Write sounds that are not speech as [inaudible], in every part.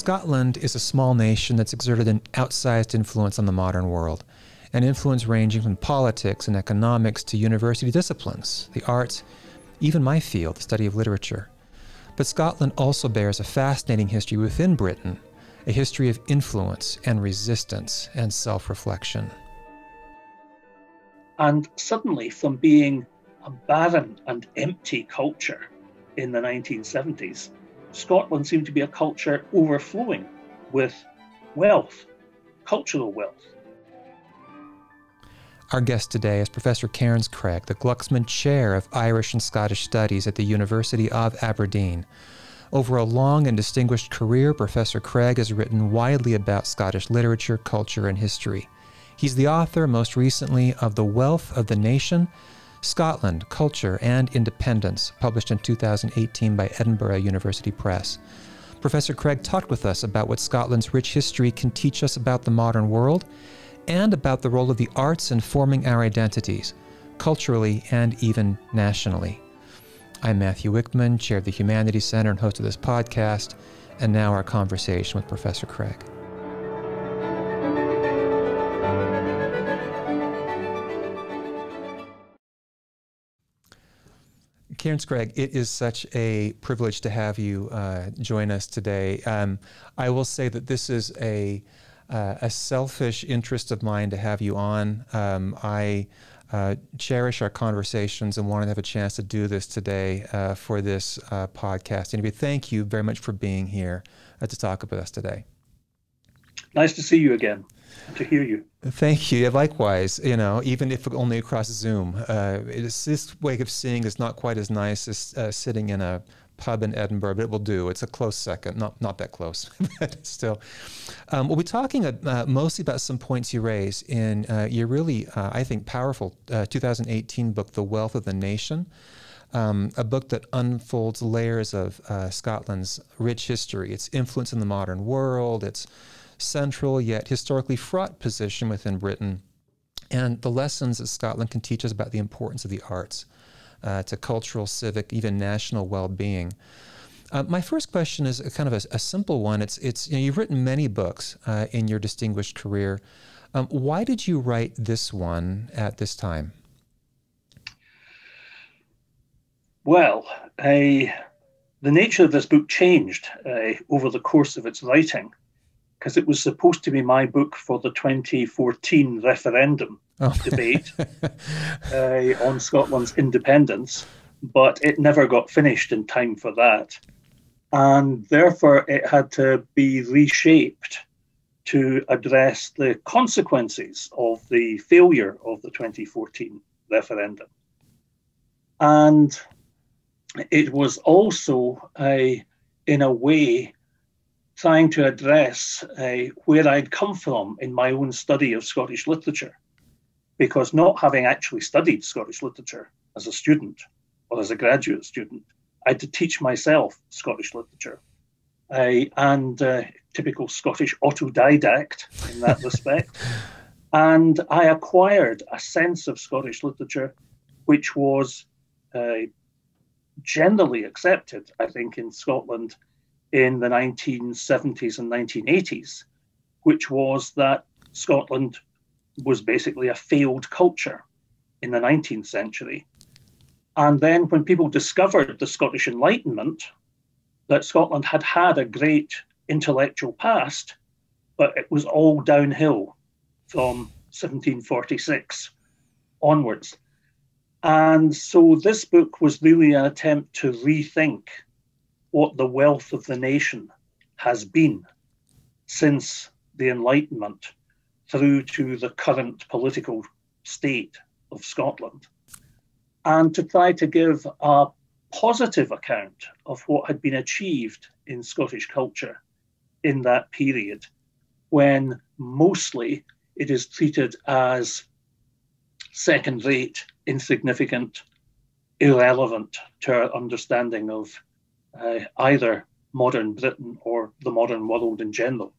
Scotland is a small nation that's exerted an outsized influence on the modern world, an influence ranging from politics and economics to university disciplines, the arts, even my field, the study of literature. But Scotland also bears a fascinating history within Britain, a history of influence and resistance and self reflection. And suddenly, from being a barren and empty culture in the 1970s, Scotland seemed to be a culture overflowing with wealth, cultural wealth. Our guest today is Professor Cairns Craig, the Glucksman Chair of Irish and Scottish Studies at the University of Aberdeen. Over a long and distinguished career, Professor Craig has written widely about Scottish literature, culture, and history. He's the author, most recently, of The Wealth of the Nation Scotland, Culture, and Independence, published in 2018 by Edinburgh University Press. Professor Craig talked with us about what Scotland's rich history can teach us about the modern world and about the role of the arts in forming our identities, culturally and even nationally. I'm Matthew Wickman, chair of the Humanities Center and host of this podcast, and now our conversation with Professor Craig. Cairns Craig, it is such a privilege to have you uh, join us today. Um, I will say that this is a uh, a selfish interest of mine to have you on. Um, I uh, cherish our conversations and wanted to have a chance to do this today uh, for this uh, podcast interview. Thank you very much for being here uh, to talk with us today. Nice to see you again to hear you. Thank you. Likewise, you know, even if only across Zoom, uh, this way of seeing is not quite as nice as uh, sitting in a pub in Edinburgh, but it will do. It's a close second, not not that close, [laughs] but still. Um, we'll be talking uh, mostly about some points you raise in uh, your really, uh, I think, powerful uh, 2018 book, The Wealth of the Nation. Um, a book that unfolds layers of uh, Scotland's rich history, its influence in the modern world, its central yet historically fraught position within Britain, and the lessons that Scotland can teach us about the importance of the arts uh, to cultural, civic, even national well-being. Uh, my first question is kind of a, a, simple one. It's it's you know, you've written many books uh, in your distinguished career. Um, why did you write this one at this time? Well, the nature of this book changed uh, over the course of its writing because it was supposed to be my book for the 2014 referendum oh. debate [laughs] uh, on Scotland's independence, but it never got finished in time for that. And therefore, it had to be reshaped to address the consequences of the failure of the 2014 referendum. And it was also a, in a way, trying to address uh, where I'd come from in my own study of Scottish literature. Because not having actually studied Scottish literature as a student or as a graduate student, I had to teach myself Scottish literature. Uh, and uh, typical Scottish autodidact in that [laughs] respect. And I acquired a sense of Scottish literature which was uh, generally accepted, I think, in Scotland in the 1970s and 1980s, which was that Scotland was basically a failed culture in the 19th century. And then when people discovered the Scottish Enlightenment, that Scotland had had a great intellectual past, but it was all downhill from 1746 onwards. And so this book was really an attempt to rethink what the wealth of the nation has been since the Enlightenment through to the current political state of Scotland, and to try to give a positive account of what had been achieved in Scottish culture in that period, when mostly it is treated as second rate, insignificant, irrelevant to our understanding of uh, either modern Britain or the modern world in general.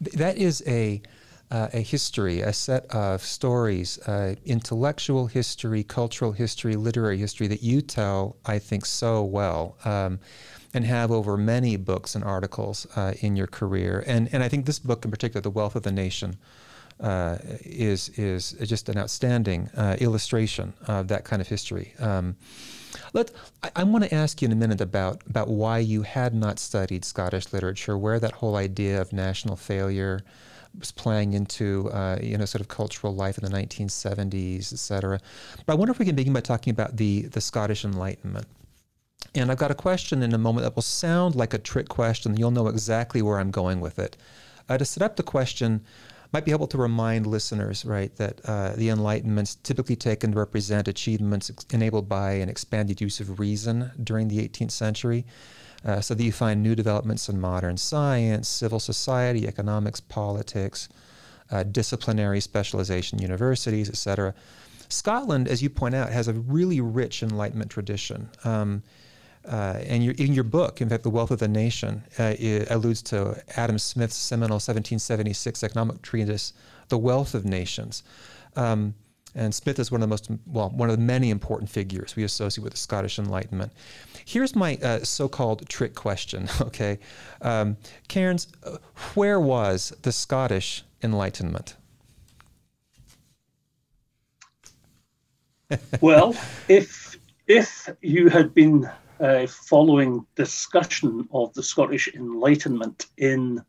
That is a uh, a history, a set of stories, uh, intellectual history, cultural history, literary history that you tell, I think, so well. Um, and have over many books and articles uh, in your career. And, and I think this book in particular, The Wealth of the Nation, uh, is, is just an outstanding uh, illustration of that kind of history. Um, let, I, I want to ask you in a minute about, about why you had not studied Scottish literature, where that whole idea of national failure was playing into uh, you know sort of cultural life in the 1970s, et cetera. But I wonder if we can begin by talking about the the Scottish Enlightenment. And I've got a question in a moment that will sound like a trick question. You'll know exactly where I'm going with it. Uh, to set up the question, might be able to remind listeners, right, that uh, the Enlightenment's typically taken to represent achievements enabled by an expanded use of reason during the 18th century. Uh, so that you find new developments in modern science, civil society, economics, politics, uh, disciplinary specialization, universities, etc. Scotland, as you point out, has a really rich Enlightenment tradition. Um, uh, and your, in your book, in fact, The Wealth of the Nation, uh, alludes to Adam Smith's seminal 1776 economic treatise, The Wealth of Nations. Um, and Smith is one of the most, well, one of the many important figures we associate with the Scottish Enlightenment. Here's my uh, so called trick question, [laughs] okay? Um, Cairns, where was the Scottish Enlightenment? well, if if you had been uh, following discussion of the Scottish Enlightenment in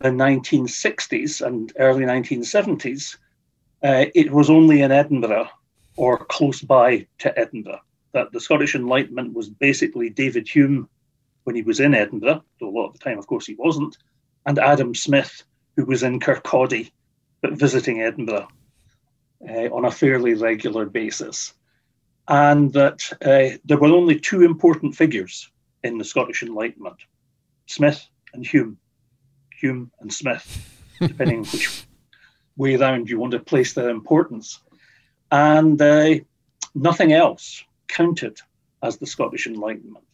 the 1960s and early 1970s, uh, it was only in Edinburgh or close by to Edinburgh that the Scottish Enlightenment was basically David Hume when he was in Edinburgh, though a lot of the time, of course, he wasn't, and Adam Smith, who was in Kirkcaldy but visiting Edinburgh uh, on a fairly regular basis and that uh, there were only two important figures in the Scottish Enlightenment Smith and Hume. Hume and Smith, [laughs] depending which way round you want to place their importance. And uh, nothing else counted as the Scottish Enlightenment.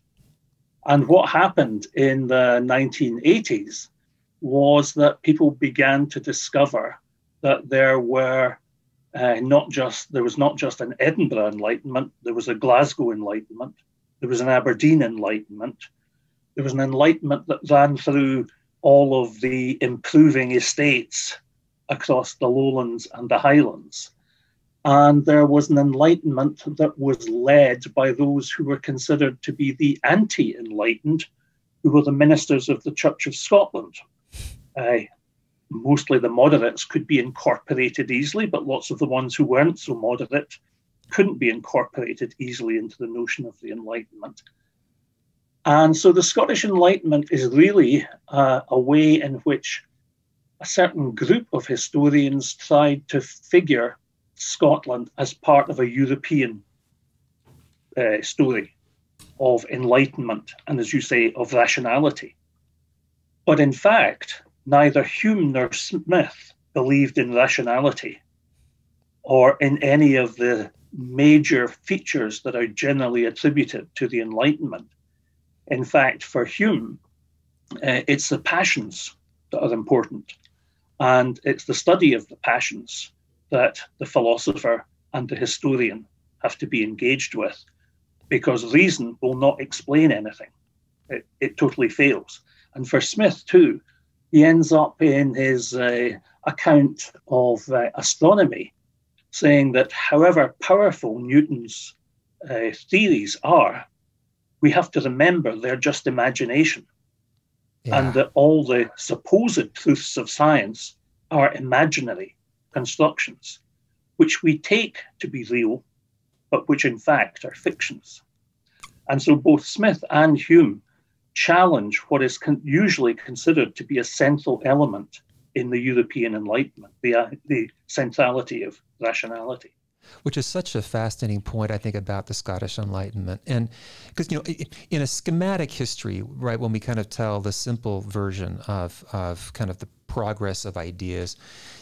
And what happened in the 1980s was that people began to discover that there were uh, not just there was not just an Edinburgh Enlightenment, there was a Glasgow Enlightenment, there was an Aberdeen Enlightenment, there was an Enlightenment that ran through all of the improving estates across the lowlands and the highlands. And there was an enlightenment that was led by those who were considered to be the anti enlightened, who were the ministers of the Church of Scotland. Uh, mostly the moderates could be incorporated easily, but lots of the ones who weren't so moderate couldn't be incorporated easily into the notion of the Enlightenment. And so the Scottish Enlightenment is really uh, a way in which a certain group of historians tried to figure Scotland as part of a European uh, story of enlightenment and, as you say, of rationality. But in fact, neither Hume nor Smith believed in rationality or in any of the major features that are generally attributed to the Enlightenment. In fact, for Hume, uh, it's the passions that are important, and it's the study of the passions that the philosopher and the historian have to be engaged with, because reason will not explain anything. It, it totally fails. And for Smith, too, he ends up in his uh, account of uh, astronomy saying that however powerful Newton's uh, theories are, we have to remember they're just imagination. Yeah. And that all the supposed truths of science are imaginary constructions, which we take to be real, but which in fact are fictions. And so both Smith and Hume challenge what is con- usually considered to be a central element in the European Enlightenment, the, uh, the centrality of rationality. Which is such a fascinating point, I think, about the Scottish Enlightenment. And because, you know, in a schematic history, right, when we kind of tell the simple version of, of kind of the progress of ideas,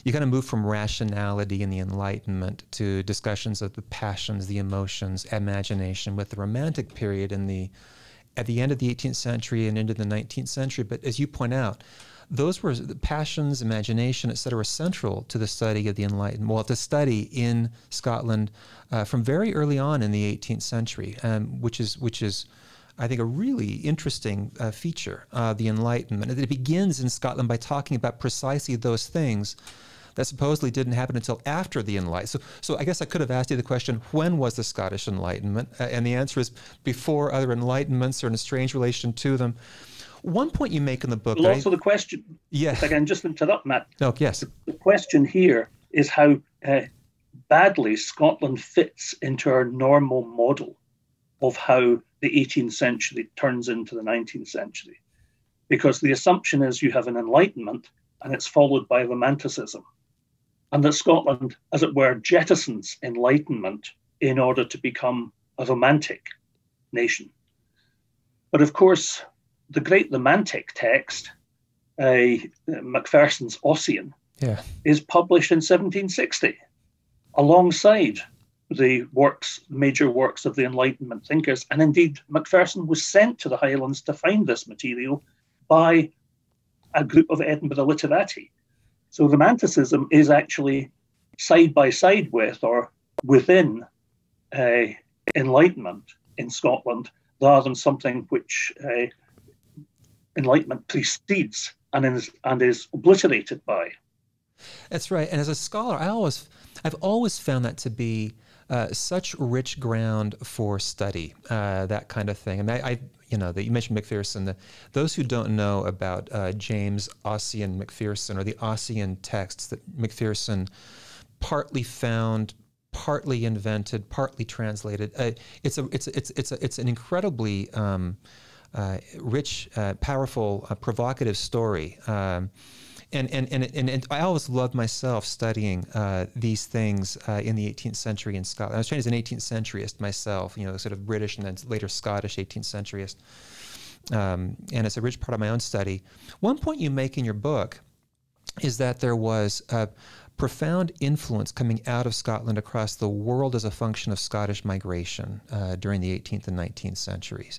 you kind of move from rationality in the Enlightenment to discussions of the passions, the emotions, imagination, with the Romantic period in the at the end of the 18th century and into the 19th century. But as you point out, those were passions, imagination, et cetera, central to the study of the Enlightenment. Well, to study in Scotland uh, from very early on in the 18th century, um, which is which is I think, a really interesting uh, feature of the Enlightenment. It begins in Scotland by talking about precisely those things that supposedly didn't happen until after the Enlightenment. So, so I guess I could have asked you the question, when was the Scottish Enlightenment? And the answer is before other Enlightenments or in a strange relation to them. One point you make in the book. Well, also, I, the question. Yes. If I can just interrupt, Matt. No, yes. The question here is how uh, badly Scotland fits into our normal model of how the 18th century turns into the 19th century. Because the assumption is you have an enlightenment and it's followed by romanticism. And that Scotland, as it were, jettisons enlightenment in order to become a romantic nation. But of course, the great romantic text, uh, Macpherson's Ossian, yeah. is published in 1760 alongside the works, major works of the Enlightenment thinkers. And indeed, Macpherson was sent to the Highlands to find this material by a group of Edinburgh literati. So Romanticism is actually side by side with or within uh, Enlightenment in Scotland rather than something which uh, Enlightenment precedes and is, and is obliterated by. That's right. And as a scholar, I always, I've always found that to be uh, such rich ground for study, uh, that kind of thing. Mean, I, I you know, that you mentioned Macpherson. The, those who don't know about uh, James Ossian Macpherson or the Ossian texts that Macpherson partly found, partly invented, partly translated, uh, it's a, it's it's it's a, it's an incredibly um, uh, rich, uh, powerful, provocative story. Um, and, and, and, and, and I always loved myself studying uh, these things uh, in the 18th century in Scotland. I was trained as an 18th centuryist myself, you know, sort of British and then later Scottish 18th centuryist. Um, and it's a rich part of my own study. One point you make in your book is that there was a profound influence coming out of Scotland across the world as a function of Scottish migration uh, during the 18th and 19th centuries.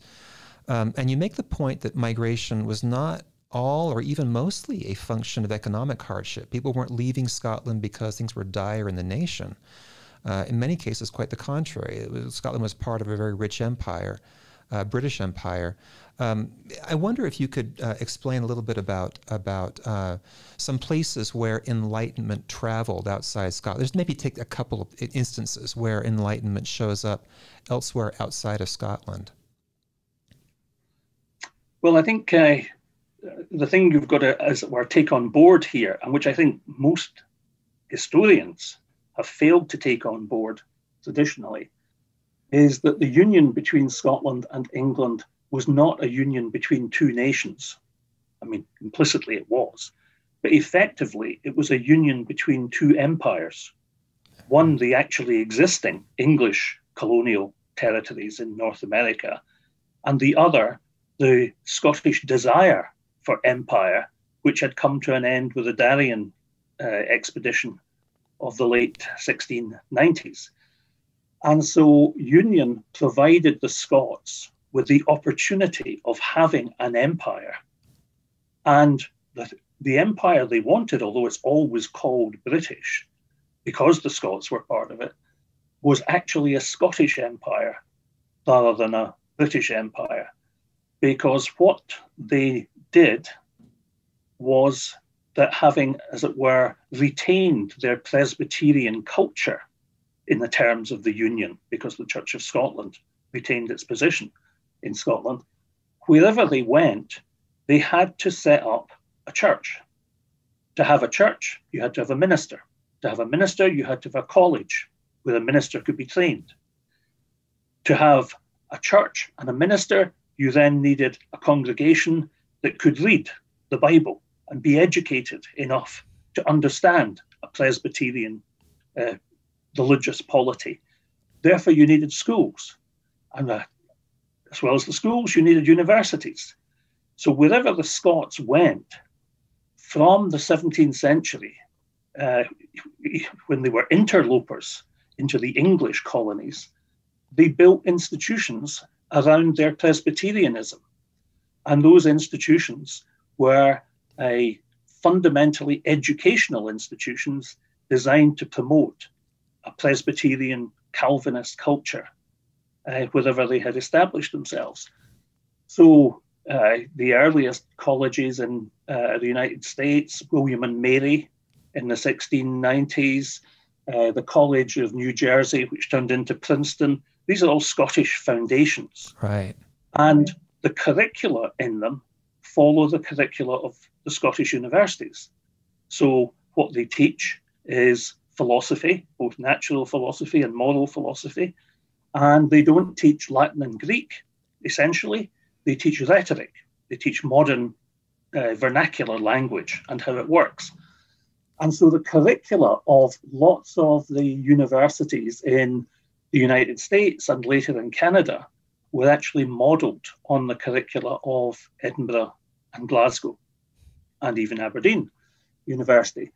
Um, and you make the point that migration was not all or even mostly a function of economic hardship. People weren't leaving Scotland because things were dire in the nation. Uh, in many cases, quite the contrary. Was, Scotland was part of a very rich empire, uh, British Empire. Um, I wonder if you could uh, explain a little bit about about uh, some places where Enlightenment traveled outside Scotland. There's maybe take a couple of instances where Enlightenment shows up elsewhere outside of Scotland. Well, I think uh, the thing you've got to, as it were, take on board here, and which I think most historians have failed to take on board traditionally, is that the union between Scotland and England was not a union between two nations. I mean, implicitly it was, but effectively it was a union between two empires. One, the actually existing English colonial territories in North America, and the other, the Scottish desire for empire, which had come to an end with the Darien uh, expedition of the late 1690s. And so Union provided the Scots with the opportunity of having an empire. And the, the empire they wanted, although it's always called British, because the Scots were part of it, was actually a Scottish empire rather than a British empire. Because what they did was that having, as it were, retained their Presbyterian culture in the terms of the Union, because the Church of Scotland retained its position in Scotland, wherever they went, they had to set up a church. To have a church, you had to have a minister. To have a minister, you had to have a college where a minister could be trained. To have a church and a minister, you then needed a congregation that could read the Bible and be educated enough to understand a Presbyterian uh, religious polity. Therefore, you needed schools. And uh, as well as the schools, you needed universities. So, wherever the Scots went from the 17th century, uh, when they were interlopers into the English colonies, they built institutions around their Presbyterianism. And those institutions were a fundamentally educational institutions designed to promote a Presbyterian Calvinist culture uh, wherever they had established themselves. So uh, the earliest colleges in uh, the United States, William and Mary in the 1690s, uh, the College of New Jersey, which turned into Princeton, these are all Scottish foundations. Right. And the curricula in them follow the curricula of the Scottish universities. So what they teach is philosophy, both natural philosophy and moral philosophy, and they don't teach Latin and Greek, essentially. They teach rhetoric, they teach modern uh, vernacular language and how it works. And so the curricula of lots of the universities in the United States and later in Canada were actually modelled on the curricula of Edinburgh and Glasgow and even Aberdeen University.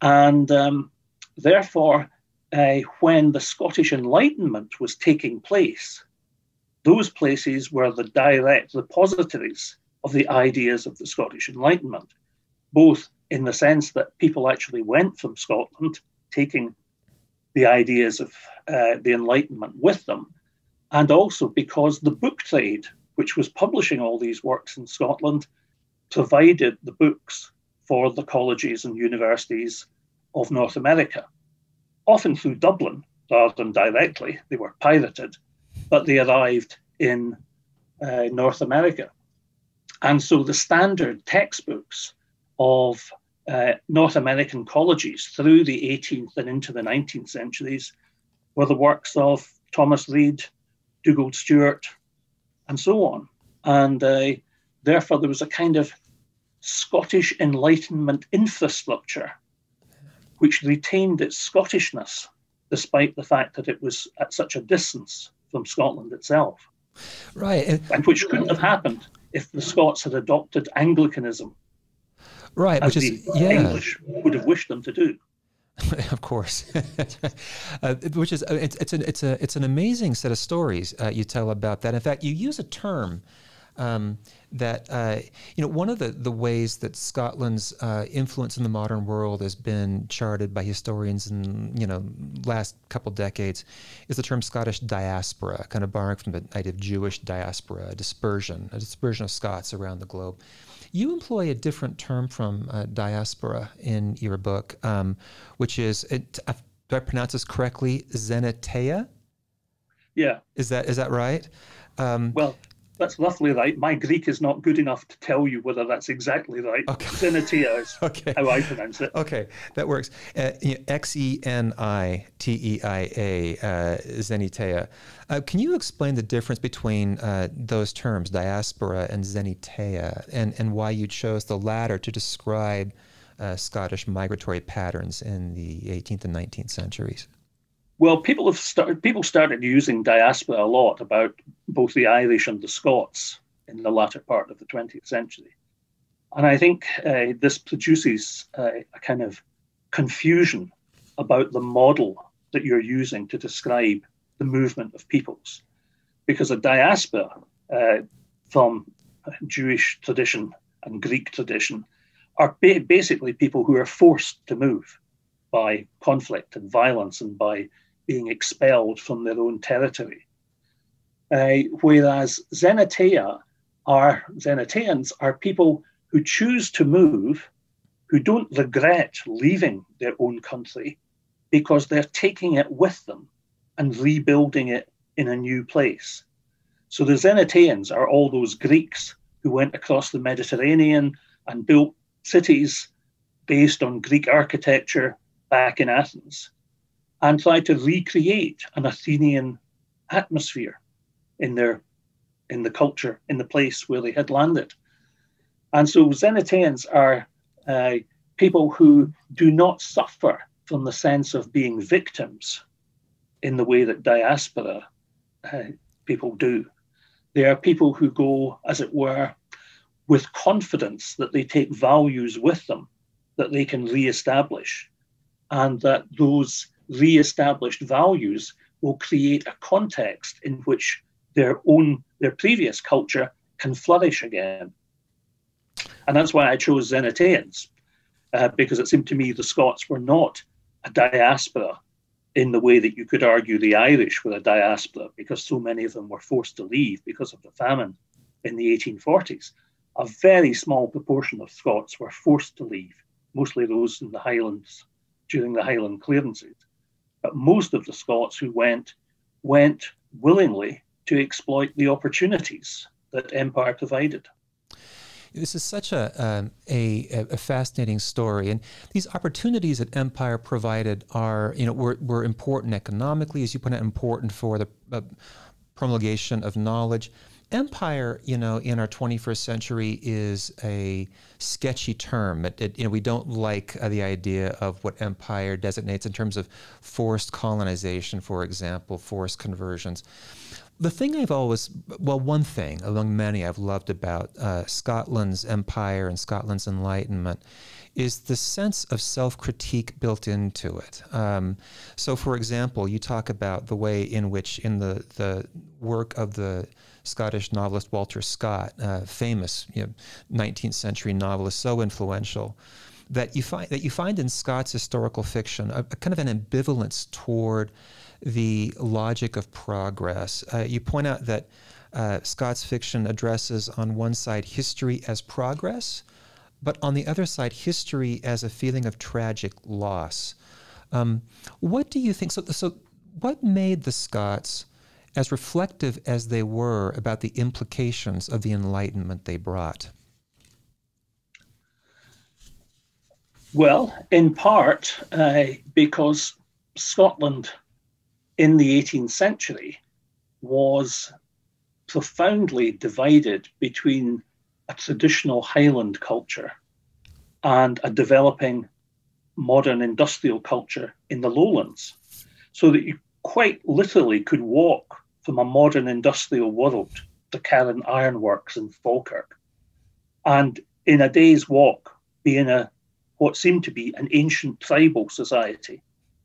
And um, therefore, uh, when the Scottish Enlightenment was taking place, those places were the direct repositories of the ideas of the Scottish Enlightenment, both in the sense that people actually went from Scotland taking the ideas of uh, the Enlightenment with them, and also because the book trade, which was publishing all these works in Scotland, provided the books for the colleges and universities of North America, often through Dublin rather than directly. They were pirated, but they arrived in uh, North America. And so the standard textbooks of uh, North American colleges through the 18th and into the 19th centuries were the works of Thomas Reid, Dugald Stewart, and so on. And uh, therefore, there was a kind of Scottish Enlightenment infrastructure which retained its Scottishness despite the fact that it was at such a distance from Scotland itself. Right. And which couldn't have happened if the Scots had adopted Anglicanism. Right, which is yeah. English would have wished them to do. [laughs] of course, [laughs] uh, which is uh, it's it's an it's a it's an amazing set of stories uh, you tell about that. In fact, you use a term um, that uh, you know one of the, the ways that Scotland's uh, influence in the modern world has been charted by historians in you know last couple decades is the term Scottish diaspora, kind of borrowing from the idea of Jewish diaspora, a dispersion, a dispersion of Scots around the globe. You employ a different term from uh, diaspora in your book, um, which is, it, do I pronounce this correctly? Xeniteia? Yeah. Is that is that right? Um, well, that's roughly right. My Greek is not good enough to tell you whether that's exactly right. Okay. Xeniteia is [laughs] okay. how I pronounce it. Okay, that works. Uh, X E N I T E I A, uh, Xeniteia. Uh, can you explain the difference between uh, those terms, diaspora and Xeniteia, and, and why you chose the latter to describe uh, Scottish migratory patterns in the 18th and 19th centuries? Well, people have started. People started using diaspora a lot about both the Irish and the Scots in the latter part of the 20th century, and I think uh, this produces uh, a kind of confusion about the model that you're using to describe the movement of peoples, because a diaspora uh, from Jewish tradition and Greek tradition are ba- basically people who are forced to move by conflict and violence and by being expelled from their own territory. Uh, whereas Xeniteia are Xeniteans are people who choose to move, who don't regret leaving their own country because they're taking it with them and rebuilding it in a new place. So the Xeniteans are all those Greeks who went across the Mediterranean and built cities based on Greek architecture back in Athens and try to recreate an Athenian atmosphere in their in the culture in the place where they had landed. And so Xeniteans are uh, people who do not suffer from the sense of being victims in the way that diaspora uh, people do. They are people who go, as it were, with confidence that they take values with them that they can re-establish, and that those re-established values will create a context in which their own their previous culture can flourish again. And that's why I chose Xeniteans, uh, because it seemed to me the Scots were not a diaspora in the way that you could argue the Irish were a diaspora, because so many of them were forced to leave because of the famine in the 1840s, a very small proportion of Scots were forced to leave, mostly those in the Highlands during the Highland clearances. But most of the Scots who went went willingly to exploit the opportunities that empire provided. This is such a, um, a, a, fascinating story, and these opportunities that empire provided are, you know, were, were important economically, as you put it, important for the uh, promulgation of knowledge. Empire, you know, in our 21st century is a sketchy term. It, it, you know, we don't like uh, the idea of what empire designates in terms of forced colonization, for example, forced conversions the thing I've always, well, one thing among many I've loved about uh, Scotland's empire and Scotland's enlightenment is the sense of self critique built into it. Um, so, for example, you talk about the way in which, in the, the work of the Scottish novelist Walter Scott, uh, famous you know, 19th century novelist, so influential, that you find that you find in Scott's historical fiction a, a kind of an ambivalence toward the logic of progress. Uh, you point out that uh, Scott's fiction addresses, on one side, history as progress, but on the other side, history as a feeling of tragic loss. Um, what do you think? So, so, what made the Scots as reflective as they were about the implications of the Enlightenment they brought? Well, in part uh, because Scotland in the 18th century was profoundly divided between a traditional Highland culture and a developing modern industrial culture in the lowlands. So that you quite literally could walk from a modern industrial world the Carron Ironworks in Falkirk and in a day's walk be in a what seemed to be an ancient tribal society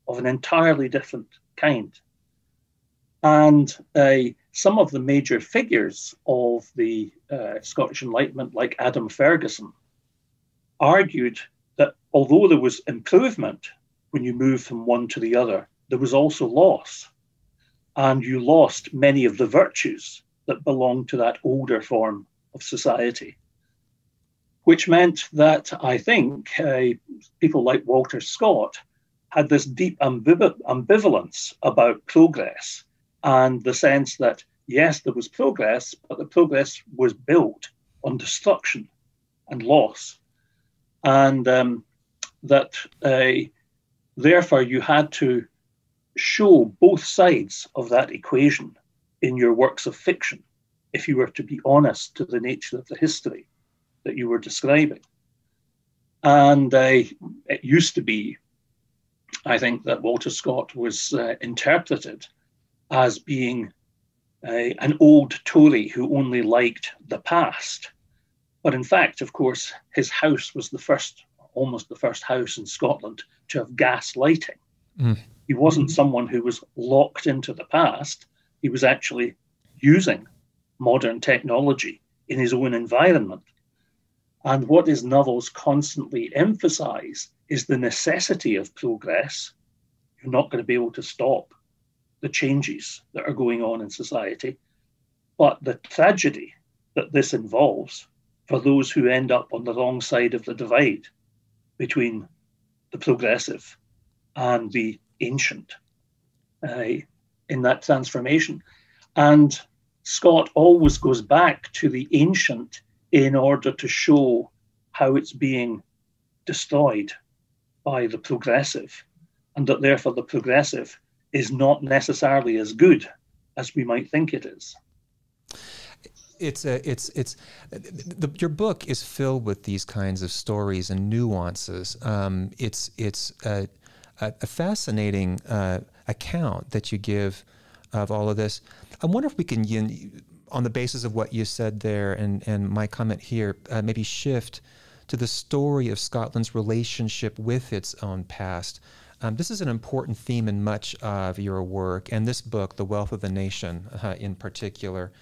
of an entirely different kind. And uh, some of the major figures of the uh, Scottish Enlightenment, like Adam Ferguson, argued that although there was improvement when you move from one to the other, there was also loss. And you lost many of the virtues that belonged to that older form of society. Which meant that I think uh, people like Walter Scott had this deep ambivalence about progress and the sense that yes, there was progress, but the progress was built on destruction and loss, and um, that uh, therefore you had to show both sides of that equation in your works of fiction if you were to be honest to the nature of the history that you were describing. And uh, it used to be, I think, that Walter Scott was uh, interpreted as being a, an old Tory who only liked the past. But in fact, of course, his house was the first, almost the first house in Scotland to have gas lighting. Mm. He wasn't someone who was locked into the past. He was actually using modern technology in his own environment. And what his novels constantly emphasize is the necessity of progress. You're not going to be able to stop the changes that are going on in society, but the tragedy that this involves for those who end up on the wrong side of the divide between the progressive and the ancient uh, in that transformation. And Scott always goes back to the ancient in order to show how it's being destroyed by the progressive, and that therefore the progressive is not necessarily as good as we might think it is. It's a, it's, it's, the, your book is filled with these kinds of stories and nuances. Um, it's, it's a, a, a fascinating uh, account that you give of all of this. I wonder if we can, on the basis of what you said there and, and my comment here, uh, maybe shift to the story of Scotland's relationship with its own past. Um, this is an important theme in much of your work, and this book, The Wealth of the Nation, uh, in particular.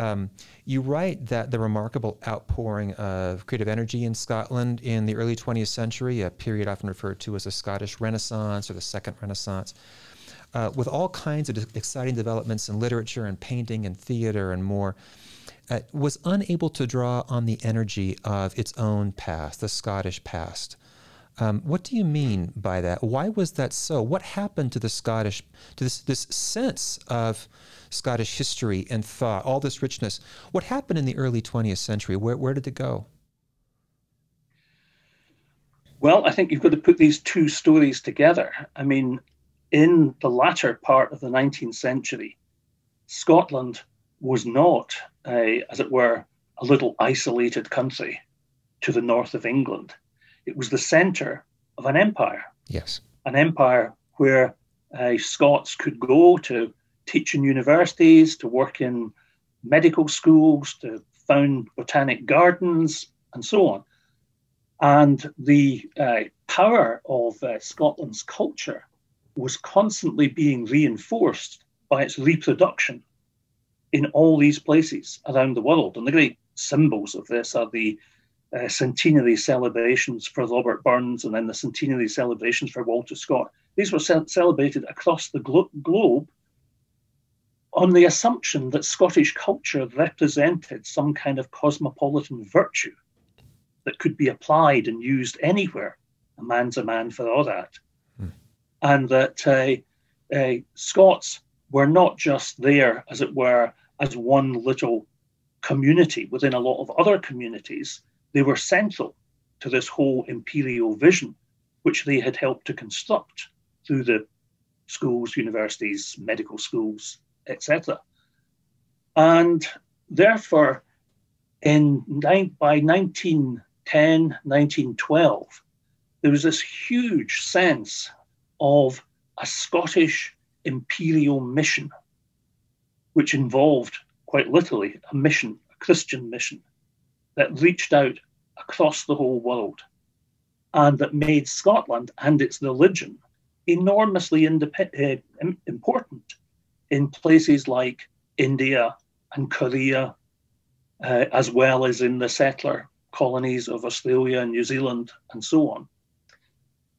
Um, you write that the remarkable outpouring of creative energy in Scotland in the early 20th century, a period often referred to as the Scottish Renaissance or the Second Renaissance, uh, with all kinds of exciting developments in literature and painting and theater and more, uh, was unable to draw on the energy of its own past, the Scottish past. Um, what do you mean by that? Why was that so? What happened to the Scottish, to this, this sense of Scottish history and thought, all this richness? What happened in the early 20th century? Where, where did it go? Well, I think you've got to put these two stories together. I mean, in the latter part of the 19th century, Scotland was not, a, as it were, a little isolated country to the north of England. It was the centre of an empire. Yes. An empire where uh, Scots could go to teach in universities, to work in medical schools, to found botanic gardens, and so on. And the uh, power of uh, Scotland's culture was constantly being reinforced by its reproduction in all these places around the world. And the great symbols of this are the uh, centenary celebrations for Robert Burns and then the centenary celebrations for Walter Scott. These were ce- celebrated across the glo- globe on the assumption that Scottish culture represented some kind of cosmopolitan virtue that could be applied and used anywhere. A man's a man for all that. Hmm. And that uh, uh, Scots were not just there, as it were, as one little community within a lot of other communities. They were central to this whole imperial vision, which they had helped to construct through the schools, universities, medical schools, etc. And therefore, in by 1910, 1912, there was this huge sense of a Scottish imperial mission which involved quite literally a mission, a Christian mission, that reached out across the whole world and that made Scotland and its religion enormously indep- uh, important in places like India and Korea, uh, as well as in the settler colonies of Australia and New Zealand and so on.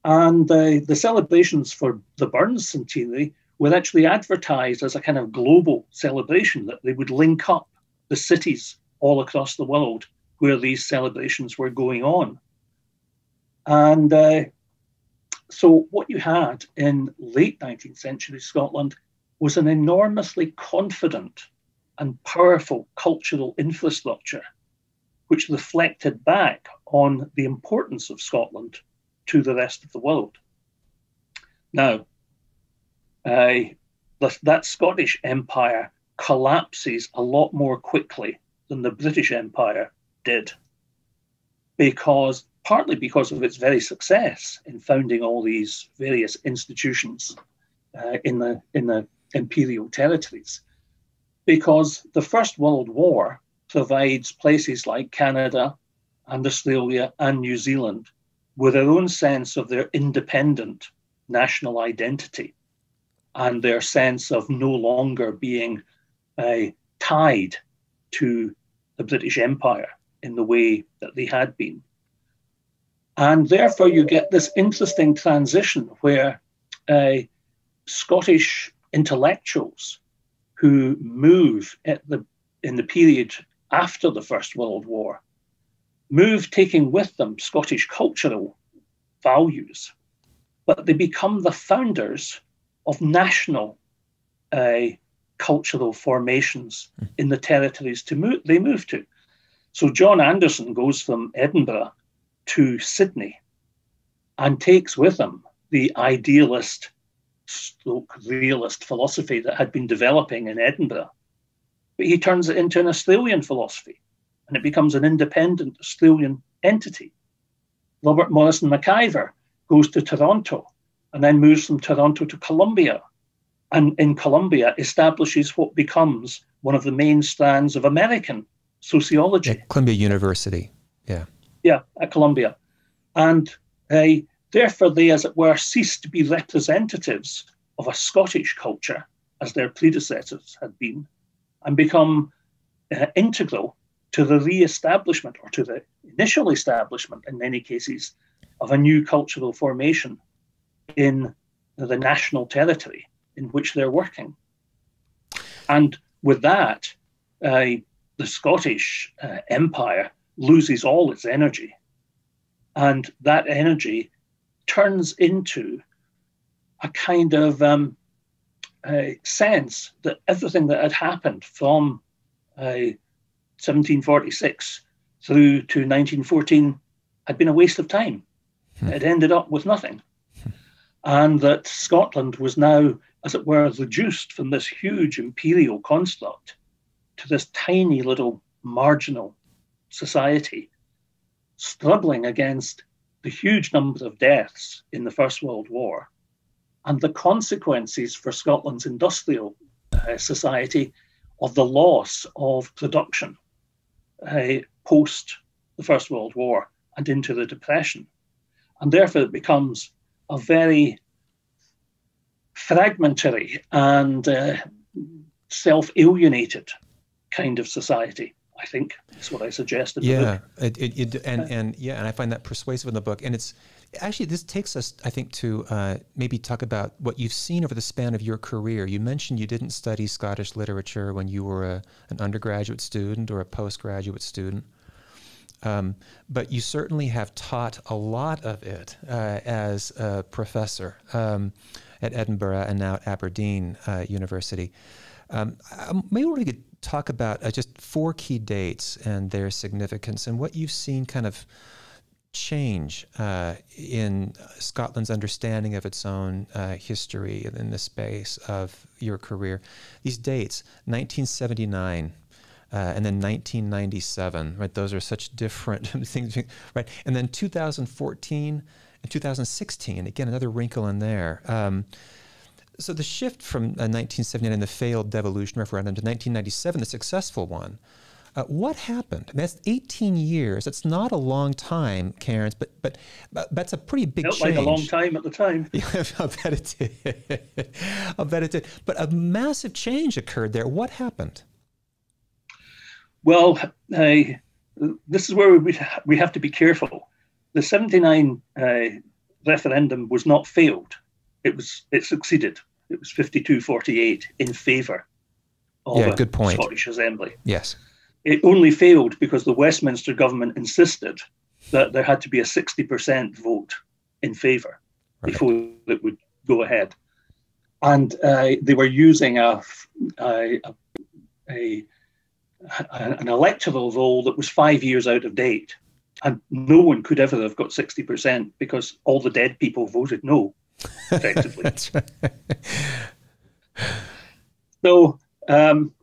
And uh, the celebrations for the Burns centenary were actually advertised as a kind of global celebration that they would link up the cities all across the world where these celebrations were going on. And uh, so, what you had in late 19th century Scotland was an enormously confident and powerful cultural infrastructure, which reflected back on the importance of Scotland to the rest of the world. Now, uh, the, that Scottish Empire collapses a lot more quickly than the British Empire did, because partly because of its very success in founding all these various institutions uh, in the in the imperial territories, because the First World War provides places like Canada and Australia and New Zealand with their own sense of their independent national identity and their sense of no longer being uh, tied to the British Empire in the way that they had been. And therefore, you get this interesting transition where uh, Scottish intellectuals who move at the, in the period after the First World War move taking with them Scottish cultural values, but they become the founders of national uh, cultural formations hmm. in the territories to move, they move to. So John Anderson goes from Edinburgh to Sydney and takes with him the idealist stroke realist philosophy that had been developing in Edinburgh. But he turns it into an Australian philosophy and it becomes an independent Australian entity. Robert Morrison MacIver goes to Toronto and then moves from Toronto to Columbia. And in Columbia, establishes what becomes one of the main strands of American sociology. At Columbia University, yeah. Yeah, at Columbia. And uh, therefore, they, as it were, cease to be representatives of a Scottish culture, as their predecessors had been, and become uh, integral to the re establishment or to the initial establishment, in many cases, of a new cultural formation in the national territory in which they're working. And with that, uh, the Scottish uh, Empire loses all its energy. And that energy turns into a kind of um, a sense that everything that had happened from uh, 1746 through to 1914 had been a waste of time. Hmm. It ended up with nothing. and that Scotland was now, as it were, reduced from this huge imperial construct to this tiny little marginal society, struggling against the huge number of deaths in the First World War and the consequences for Scotland's industrial uh, society of the loss of production uh, post the First World War and into the Depression. And therefore, it becomes a very fragmentary and uh, self alienated kind of society. I think is what I suggested. Yeah, it, it, it, and and yeah, and I find that persuasive in the book. And it's actually this takes us, I think, to uh, maybe talk about what you've seen over the span of your career. You mentioned you didn't study Scottish literature when you were a, an undergraduate student or a postgraduate student. Um, but you certainly have taught a lot of it uh, as a professor um, at Edinburgh and now at Aberdeen uh, University. Um, maybe we could talk about uh, just four key dates and their significance and what you've seen kind of change uh, in Scotland's understanding of its own uh, history in the space of your career. These dates, 1979. Uh, and then 1997, right? Those are such different [laughs] things, right? And then 2014 and 2016, again, another wrinkle in there. Um, so the shift from 1979, uh, the failed devolution referendum, to 1997, the successful one. Uh, what happened? I mean, that's 18 years. That's not a long time, Cairns, but but, but that's a pretty big Felt change. like a long time at the time. [laughs] Yeah, I'll bet it did. [laughs] I'll bet it did. But a massive change occurred there. What happened? Well, uh, this is where we we have to be careful. The 79 uh, referendum was not failed. It was it succeeded. It was 52-48 in favour of yeah, good point. Scottish Assembly. Yes. It only failed because the Westminster government insisted that there had to be a 60% vote in favour right. before it would go ahead. And uh, they were using a, a, a, an electoral roll that was five years out of date. And no one could ever have got 60% because all the dead people voted no effectively. [laughs] That's right. [laughs] so, um,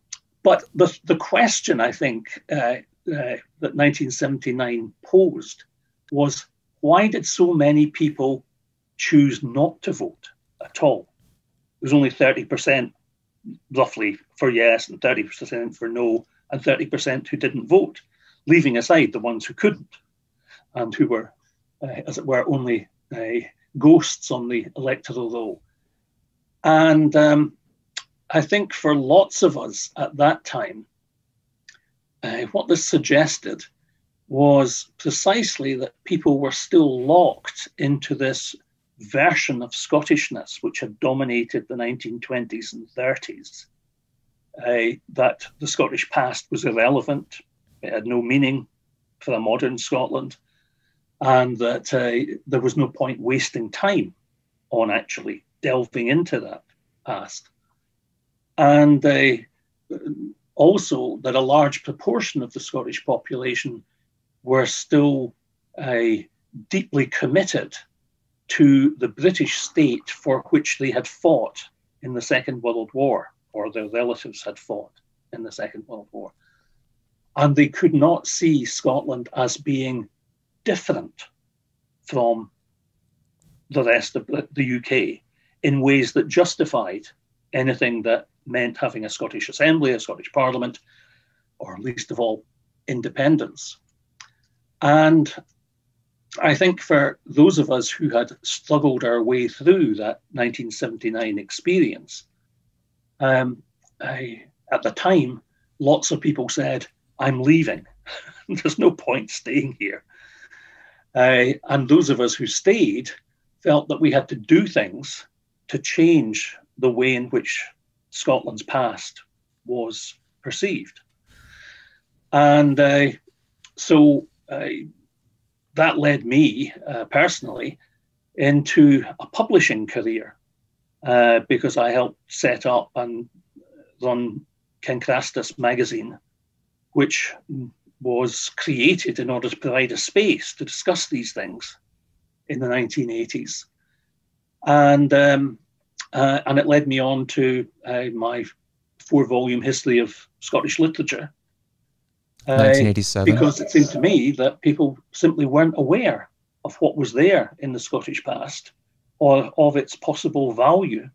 but the, the question I think uh, uh, that 1979 posed was why did so many people choose not to vote at all? It was only 30% roughly for yes and 30% for no, and 30% who didn't vote, leaving aside the ones who couldn't and who were, uh, as it were, only uh, ghosts on the electoral roll. And um, I think for lots of us at that time, uh, what this suggested was precisely that people were still locked into this version of Scottishness which had dominated the 1920s and 30s. Uh, that the Scottish past was irrelevant, it had no meaning for a modern Scotland, and that uh, there was no point wasting time on actually delving into that past. And uh, also that a large proportion of the Scottish population were still uh, deeply committed to the British state for which they had fought in the Second World War, or their relatives had fought in the Second World War. And they could not see Scotland as being different from the rest of the UK in ways that justified anything that meant having a Scottish Assembly, a Scottish Parliament, or least of all, independence. And I think for those of us who had struggled our way through that 1979 experience, um, I, at the time, lots of people said, I'm leaving. [laughs] There's no point staying here. Uh, and those of us who stayed felt that we had to do things to change the way in which Scotland's past was perceived. And uh, so uh, that led me uh, personally into a publishing career uh, because I helped set up and run Cencrastus magazine, which was created in order to provide a space to discuss these things in the 1980s. And, um, uh, and it led me on to uh, my four volume history of Scottish literature. 1987. Uh, because it seemed to me that people simply weren't aware of what was there in the Scottish past or of its possible value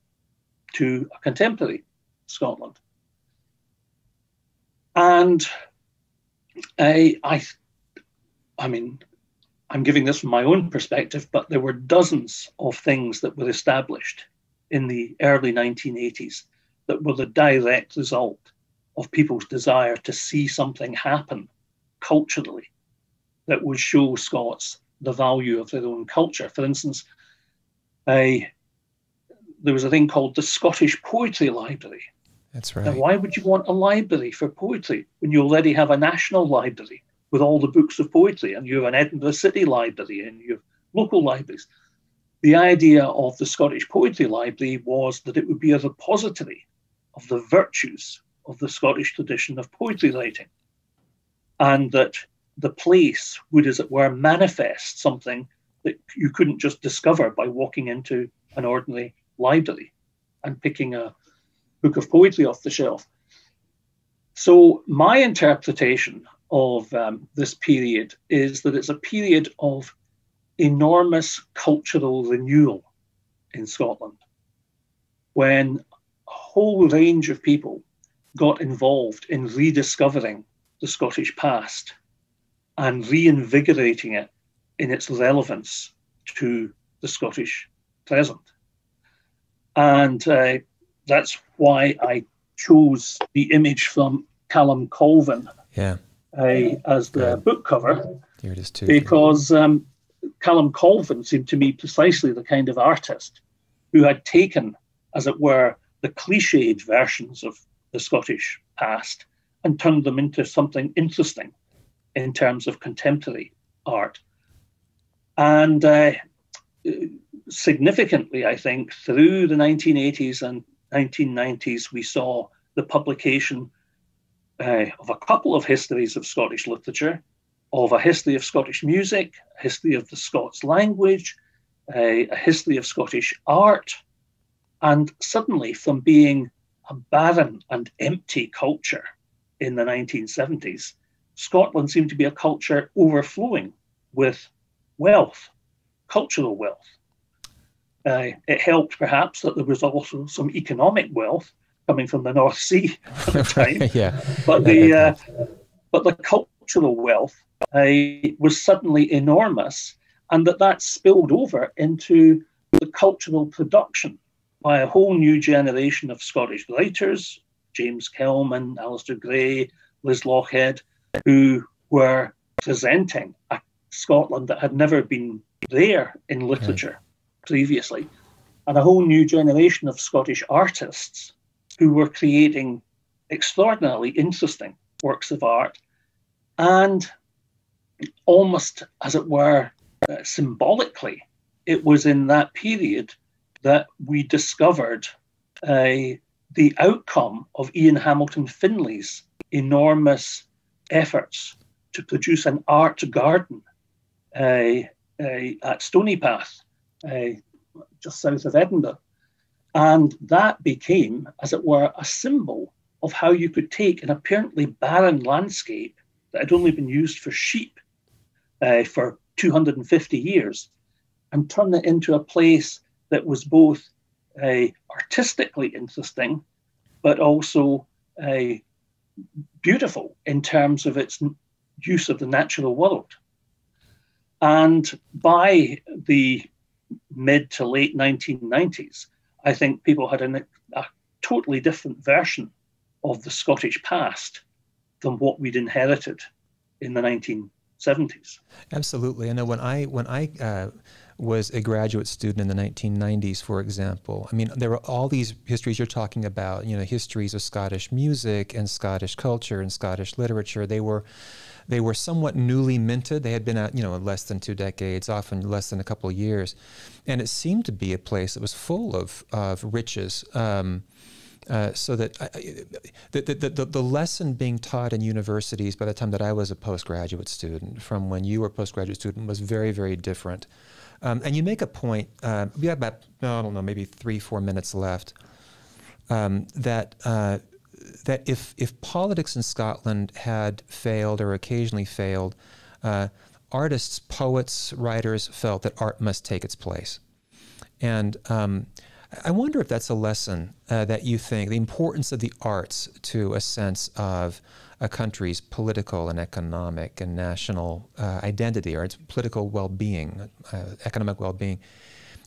to a contemporary Scotland. And I, I, I mean, I'm giving this from my own perspective, but there were dozens of things that were established in the early 1980s that were the direct result of people's desire to see something happen culturally that would show Scots the value of their own culture. For instance, a, there was a thing called the Scottish Poetry Library. That's right. Now, why would you want a library for poetry when you already have a national library with all the books of poetry and you have an Edinburgh City Library and you have local libraries? The idea of the Scottish Poetry Library was that it would be a repository of the virtues of the Scottish tradition of poetry writing and that the place would, as it were, manifest something that you couldn't just discover by walking into an ordinary library and picking a book of poetry off the shelf. So, my interpretation of um, this period is that it's a period of enormous cultural renewal in Scotland when a whole range of people got involved in rediscovering the Scottish past and reinvigorating it in its relevance to the Scottish present. And uh, that's why I chose the image from Calum Colvin yeah. uh, as the Good. book cover. Here it is too. Because um, Calum Colvin seemed to me precisely the kind of artist who had taken, as it were, the cliched versions of the Scottish past and turned them into something interesting in terms of contemporary art. And uh, significantly, I think, through the 1980s and 1990s, we saw the publication uh, of a couple of histories of Scottish literature, of a history of Scottish music, a history of the Scots language, uh, a history of Scottish art. And suddenly, from being a barren and empty culture in the 1970s, Scotland seemed to be a culture overflowing with wealth, cultural wealth. Uh, it helped perhaps that there was also some economic wealth coming from the North Sea at the [laughs] time. yeah. But the uh, but the cultural wealth uh, was suddenly enormous, and that that spilled over into the cultural production by a whole new generation of Scottish writers, James Kelman, Alasdair Gray, Liz Lochhead, who were presenting a Scotland that had never been there in literature previously, and a whole new generation of Scottish artists who were creating extraordinarily interesting works of art and almost as it were uh, symbolically it was in that period that we discovered uh, the outcome of Ian Hamilton Finlay's enormous efforts to produce an art garden uh, uh, at Stonypath, just south of Edinburgh. And that became, as it were, a symbol of how you could take an apparently barren landscape that had only been used for sheep uh, for 250 years and turn it into a place that was both uh, artistically interesting, but also uh, beautiful in terms of its use of the natural world. And by the mid to late 1990s, I think people had an, a totally different version of the Scottish past than what we'd inherited in the 1970s. Absolutely. I know when I when I uh, was a graduate student in the 1990s, for example. I mean, there were all these histories you're talking about, you know, histories of Scottish music and Scottish culture and Scottish literature. They were they were somewhat newly minted. They had been out, you know, less than two decades, often less than a couple of years, and it seemed to be a place that was full of of riches. Um, uh, so that I, the, the, the, the, lesson being taught in universities by the time that I was a postgraduate student from when you were a postgraduate student was very, very different. Um, and you make a point, uh, we have about, I don't know, maybe three, four minutes left, um, that, uh, that if, if politics in Scotland had failed or occasionally failed, uh, artists, poets, writers felt that art must take its place. And um, I wonder if that's a lesson uh, that you think, the importance of the arts to a sense of a country's political and economic and national uh, identity or its political well-being, uh, economic well-being.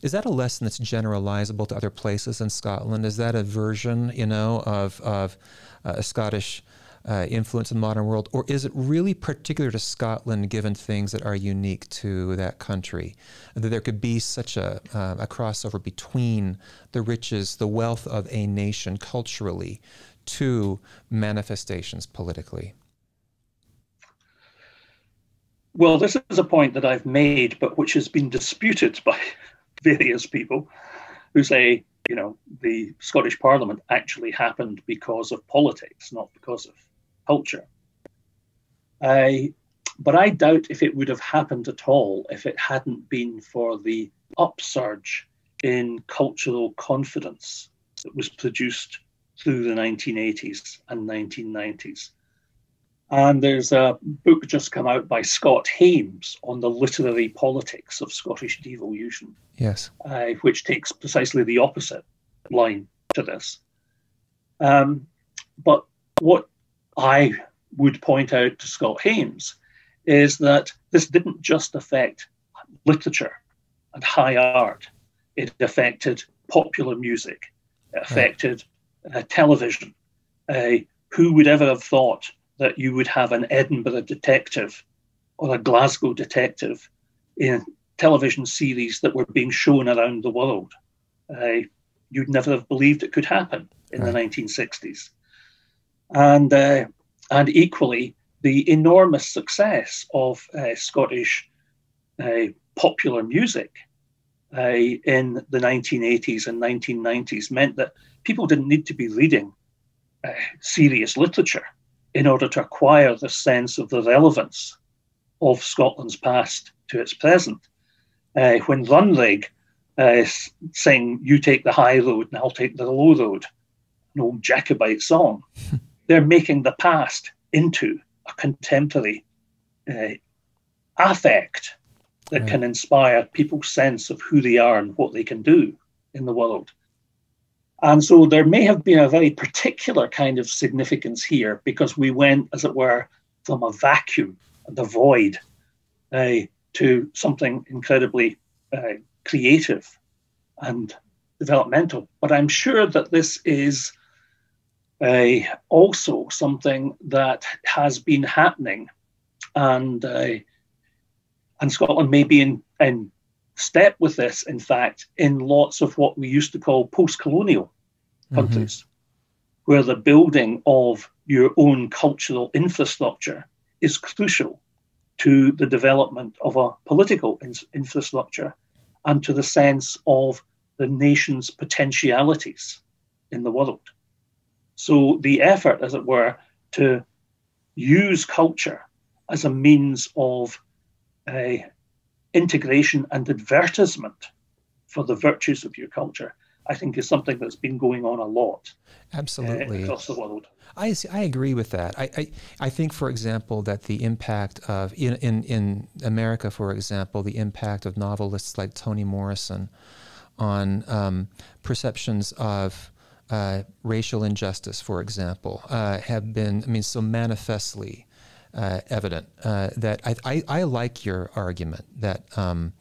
Is that a lesson that's generalizable to other places in Scotland? Is that a version, you know, of, of uh, a Scottish uh, influence in the modern world, or is it really particular to Scotland, given things that are unique to that country? That there could be such a, uh, a crossover between the riches, the wealth of a nation culturally, to manifestations politically? Well, this is a point that I've made, but which has been disputed by various people who say, you know, the Scottish Parliament actually happened because of politics, not because of culture. I, but I doubt if it would have happened at all if it hadn't been for the upsurge in cultural confidence that was produced through the 1980s and 1990s. And there's a book just come out by Scott Hames on the literary politics of Scottish devolution. Yes. Uh, which takes precisely the opposite line to this. Um, but what I would point out to Scott Hames is that this didn't just affect literature and high art, it affected popular music, it affected uh, television. Uh, who would ever have thought that you would have an Edinburgh detective or a Glasgow detective in television series that were being shown around the world? Uh, you'd never have believed it could happen in right. the 1960s. And, uh, and equally, the enormous success of uh, Scottish uh, popular music in the 1980s and 1990s meant that people didn't need to be reading uh, serious literature in order to acquire the sense of the relevance of Scotland's past to its present. Uh, when Runrig uh, sing "You take the high road and I'll take the low road," an old Jacobite song, [laughs] they're making the past into a contemporary uh, affect that can inspire people's sense of who they are and what they can do in the world. And so there may have been a very particular kind of significance here because we went, as it were, from a vacuum, the void, uh, to something incredibly uh, creative and developmental. But I'm sure that this is uh, also something that has been happening, and and Scotland may be in, in step with this, in fact, in lots of what we used to call post colonial countries, mm-hmm. where the building of your own cultural infrastructure is crucial to the development of a political in- infrastructure and to the sense of the nation's potentialities in the world. So, the effort, as it were, to use culture as a means of uh, integration and advertisement for the virtues of your culture, I think is something that's been going on a lot. Absolutely. Uh, across the world. I, I agree with that. I, I, I think, for example, that the impact of, in, in, in America, for example, the impact of novelists like Toni Morrison on um, perceptions of uh, racial injustice, for example, uh, have been, I mean, so manifestly uh, evident uh, that I, I, I, like your argument that um,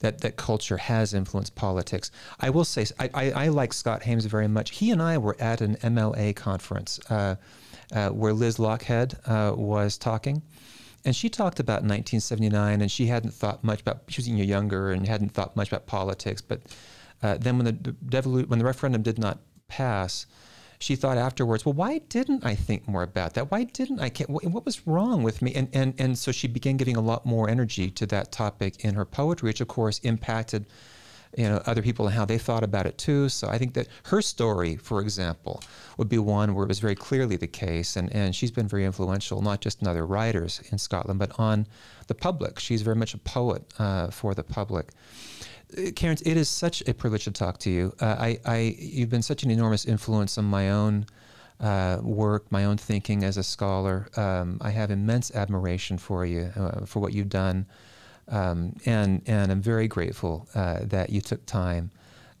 that that culture has influenced politics. I will say I, I, I, like Scott Hames very much. He and I were at an MLA conference uh, uh, where Liz Lochhead uh, was talking. And she talked about 1979, and she hadn't thought much about. She was younger and hadn't thought much about politics. But uh, then, when the when the referendum did not pass, she thought afterwards, well, why didn't I think more about that? Why didn't I? What was wrong with me? And and and so she began giving a lot more energy to that topic in her poetry, which of course impacted you know other people and how they thought about it too. So I think that her story, for example, would be one where it was very clearly the case, and and she's been very influential, not just in other writers in Scotland, but on the public. She's very much a poet uh, for the public. Cairns, it is such a privilege to talk to you. Uh, I, I, you've been such an enormous influence on my own uh, work, my own thinking as a scholar. Um, I have immense admiration for you, uh, for what you've done um, and, and I'm very grateful uh, that you took time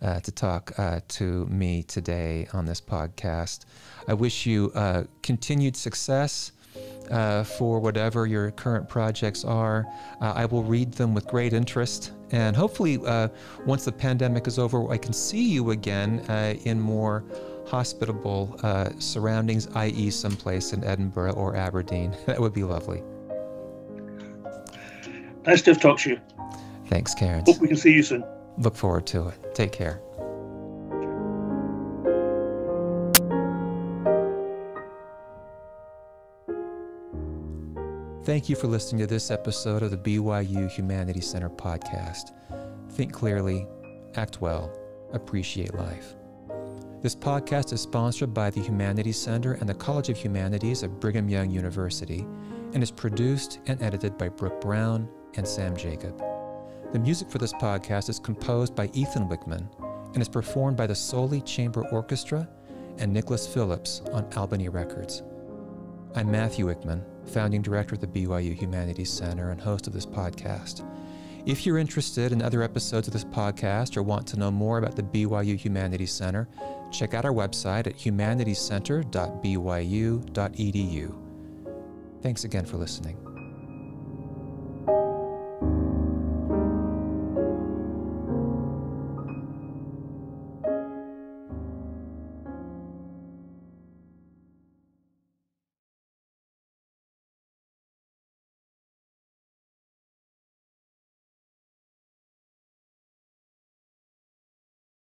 uh, to talk uh, to me today on this podcast. I wish you continued success. Uh, for whatever your current projects are. Uh, I will read them with great interest. And hopefully, once the pandemic is over, I can see you again in more hospitable surroundings, i.e., someplace in Edinburgh or Aberdeen. [laughs] That would be lovely. Nice to have talked to you. Thanks, Cairns. Hope we can see you soon. Look forward to it. Take care. Thank you for listening to this episode of the BYU Humanities Center podcast. Think clearly, act well, appreciate life. This podcast is sponsored by the Humanities Center and the College of Humanities at Brigham Young University and is produced and edited by Brooke Browne and Sam Jacob. The music for this podcast is composed by Ethan Wickman and is performed by the Soli Chamber Orchestra and Nicholas Phillips on Albany Records. I'm Matthew Wickman, founding director of the BYU Humanities Center and host of this podcast. If you're interested in other episodes of this podcast or want to know more about the BYU Humanities Center, check out our website at humanitiescenter.byu.edu. Thanks again for listening.